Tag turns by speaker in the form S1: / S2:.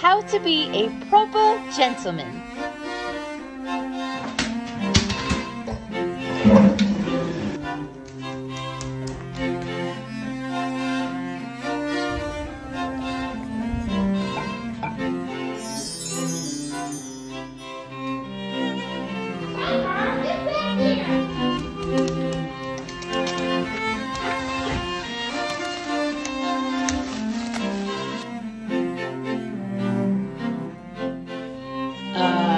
S1: How to be a proper gentleman. Uh,